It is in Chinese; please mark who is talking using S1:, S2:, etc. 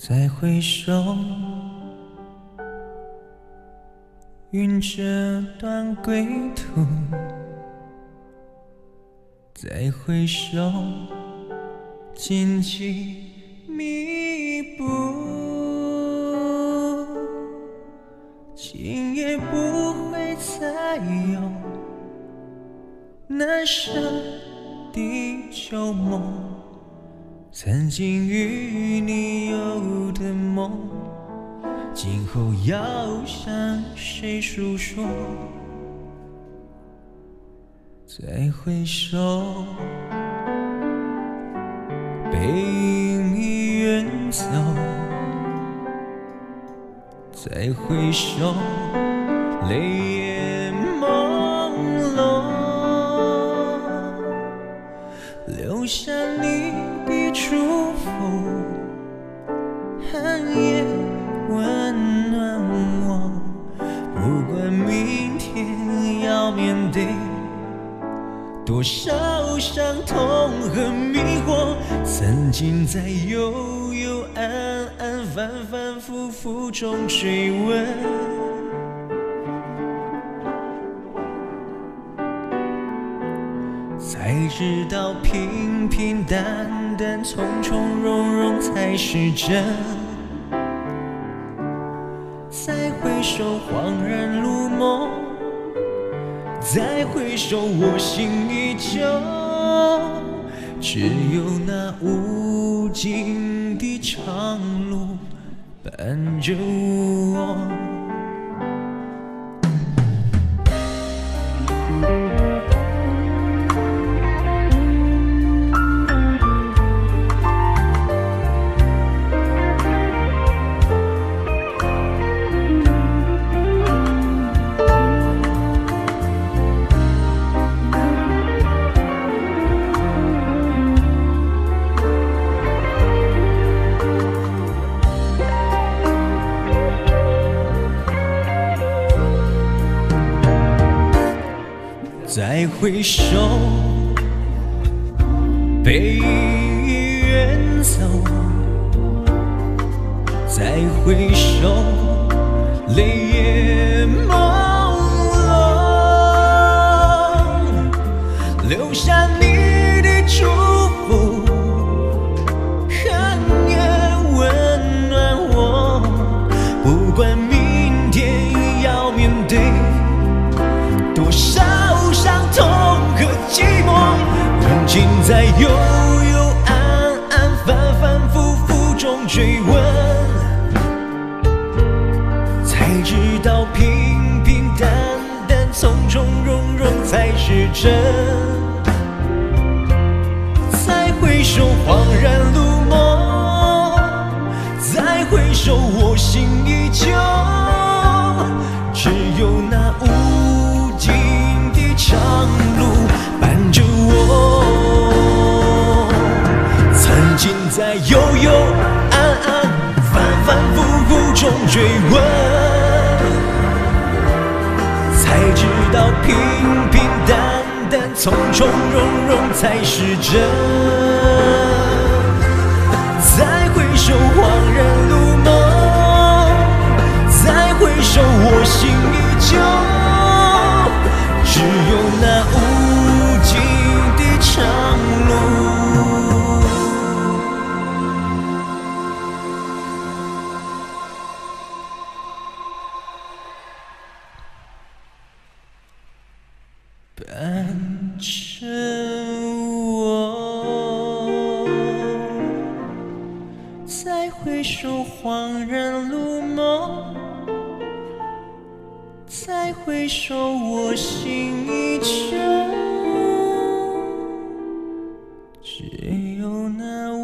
S1: 再回首，云这段归途。再回首，荆棘密布，今夜不会再有难舍的旧梦。曾经与你有今后要向谁诉说？再回首，背影已远走。再回首，泪眼朦胧，留下要面对。多少伤痛和迷惑，曾经在幽幽暗暗、反反复复中追问，才知道平平淡淡、从从容容才是真。再回首，恍然如梦。再回首，我心依旧，只有那无尽的长路伴着我。再回首，背影已远走；再回首，泪眼在幽幽暗暗、反反复复中追问，才知道平平淡淡、从从容容才是真。再回首，恍然在幽幽暗暗、反反复复中追问，才知道平平淡淡、从从容容才是真。伴着我，再回首，恍然如梦；再回首，我心依旧，只有那